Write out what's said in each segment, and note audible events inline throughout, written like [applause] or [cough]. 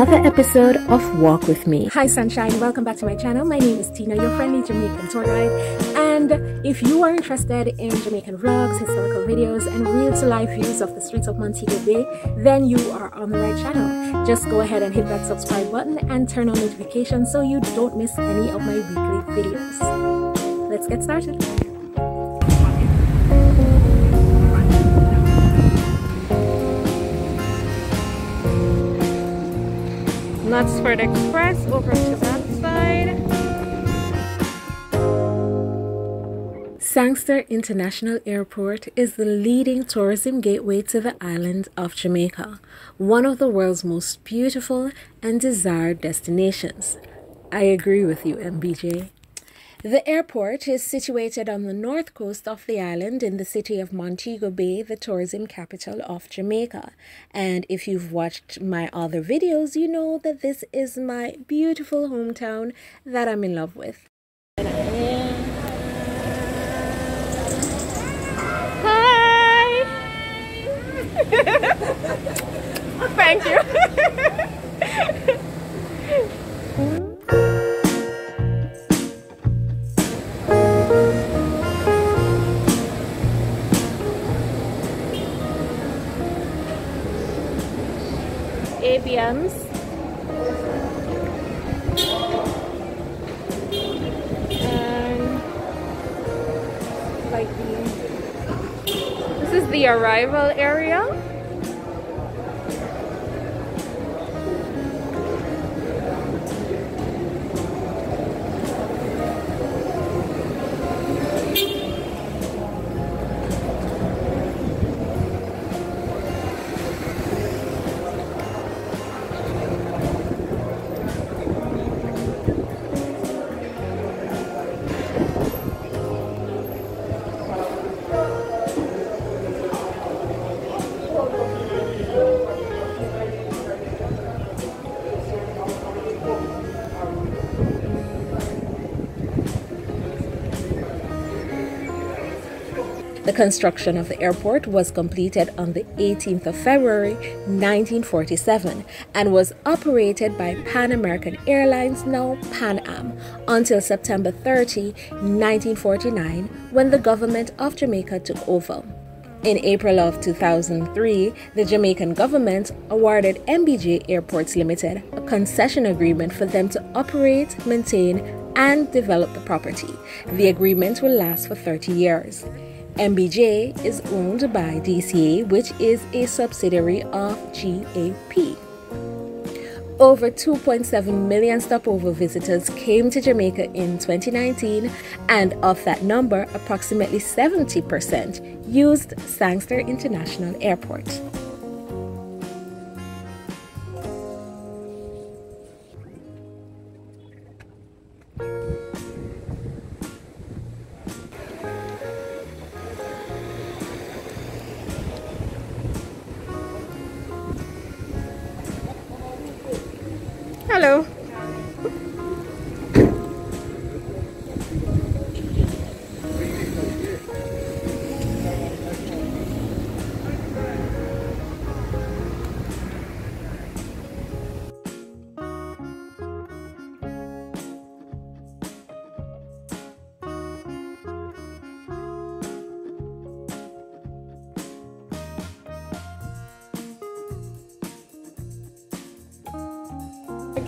another episode of Walk With Me. Hi, Sunshine. Welcome back to my channel. My name is Tina, your friendly Jamaican tour guide. And if you are interested in Jamaican vlogs, historical videos, and real to life views of the streets of Montego Bay, then you are on the right channel. Just go ahead and hit that subscribe button and turn on notifications so you don't miss any of my weekly videos. Let's get started. Knutsford Express over to that side. Sangster International Airport is the leading tourism gateway to the island of Jamaica, one of the world's most beautiful and desired destinations. I agree with you, MBJ. The airport is situated on the north coast of the island in the city of Montego Bay, the tourism capital of Jamaica. And if you've watched my other videos, you know that this is my beautiful hometown that I'm in love with. Hi! [laughs] Thank you. [laughs] ABMs. And like this is the arrival area. The construction of the airport was completed on the 18th of February 1947 and was operated by Pan American Airlines, now Pan Am, until September 30, 1949, when the government of Jamaica took over. In April of 2003, the Jamaican government awarded MBJ Airports Limited a concession agreement for them to operate, maintain, and develop the property. The agreement will last for 30 years. MBJ is owned by DCA, which is a subsidiary of GAP. Over 2.7 million stopover visitors came to Jamaica in 2019, and of that number, approximately 70% used Sangster International Airport. Hello.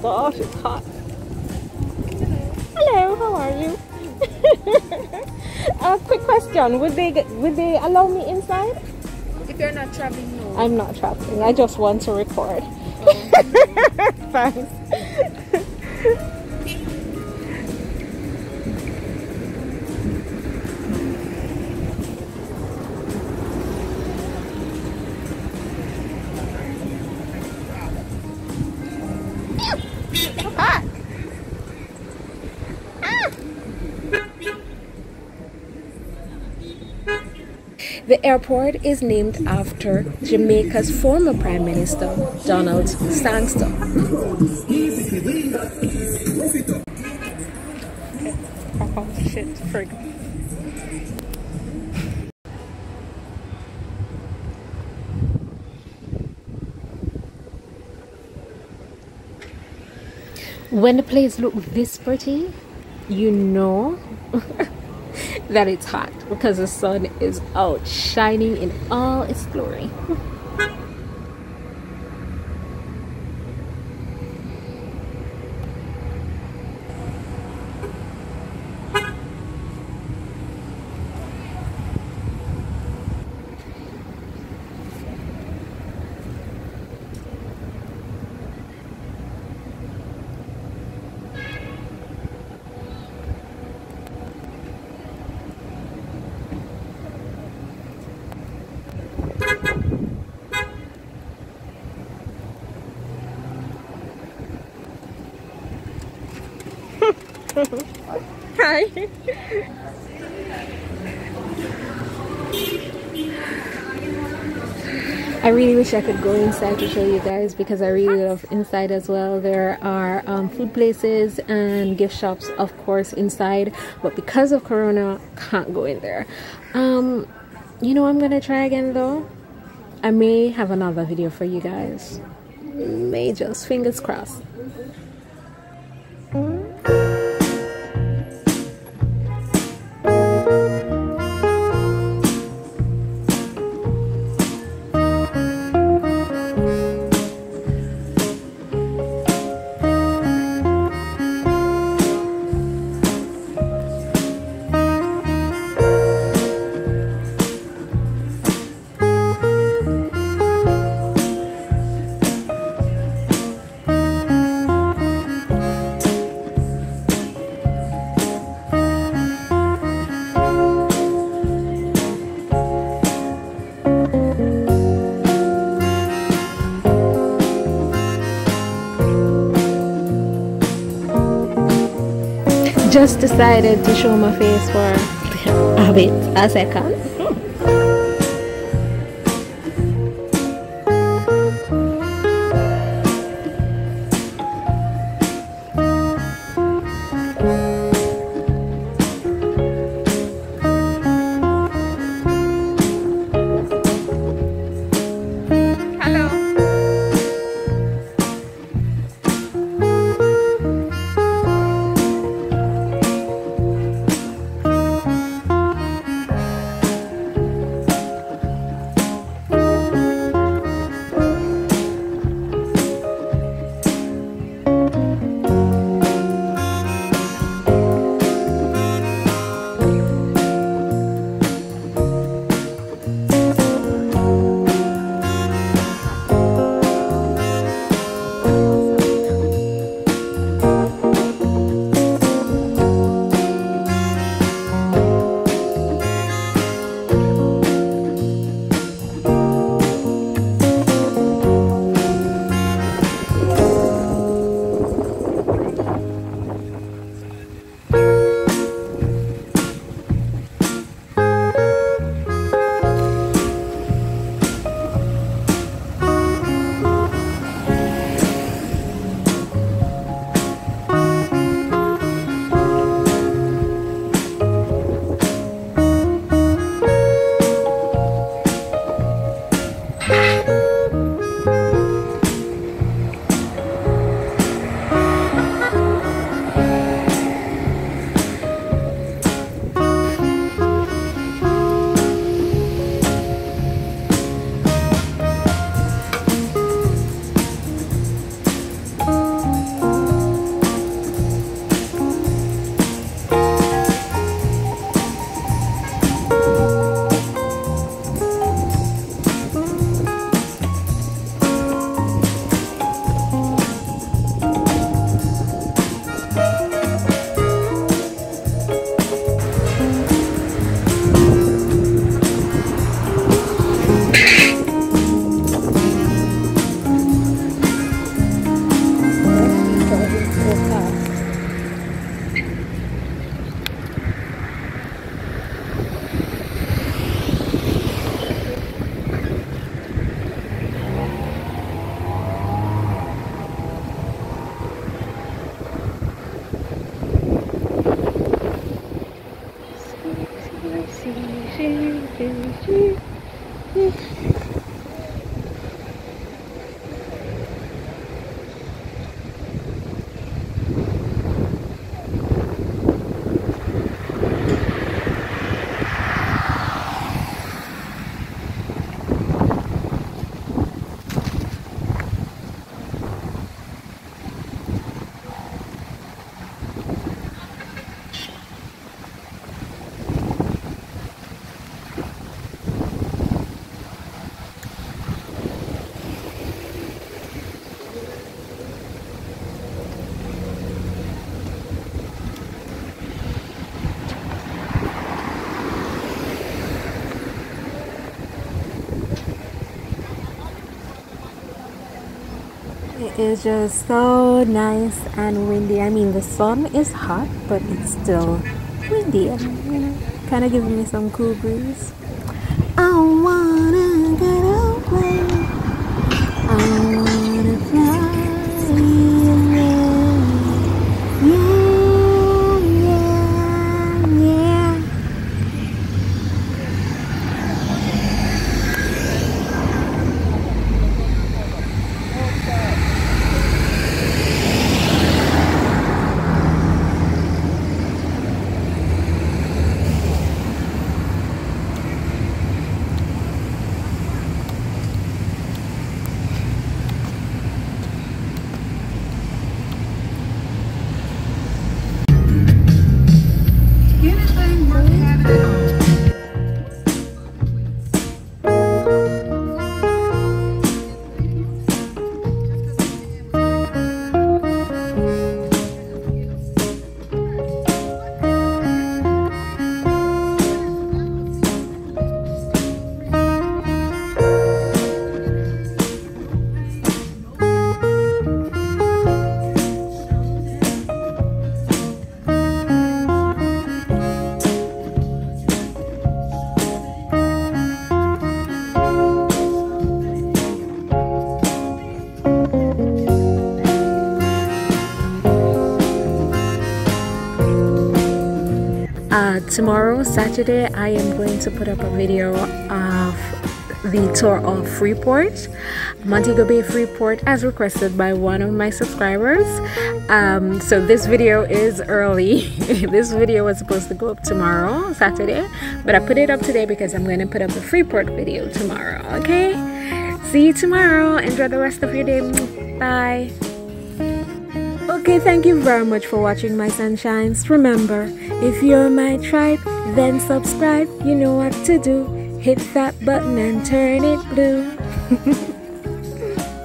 Gosh, it's hot. Hello, how are you? [laughs] A uh, quick question: Would they would they allow me inside? If you're not traveling, no. I'm not traveling. I just want to record. Oh. [laughs] Thanks. The airport is named after Jamaica's former Prime Minister, Donald Sangster. Oh shit, frig. when the place look this pretty you know [laughs] that it's hot because the sun is out shining in all its glory Hi. I really wish I could go inside to show you guys because I really love inside as well. There are um, food places and gift shops, of course, inside, but because of Corona, can't go in there. Um, you know, I'm gonna try again though. I may have another video for you guys. May just fingers crossed. Just decided to show my face for a bit, a second. Is just so nice and windy. I mean, the sun is hot, but it's still windy and, you know, kind of giving me some cool breeze. Tomorrow, Saturday, I am going to put up a video of the tour of Freeport, Montego Bay Freeport, as requested by one of my subscribers. Um, so this video is early. [laughs] this video was supposed to go up tomorrow, Saturday, but I put it up today because I'm going to put up the Freeport video tomorrow. Okay? See you tomorrow. Enjoy the rest of your day. Bye. Okay, thank you very much for watching my sunshines. Remember, if you're my tribe, then subscribe. You know what to do. Hit that button and turn it blue.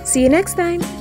[laughs] See you next time.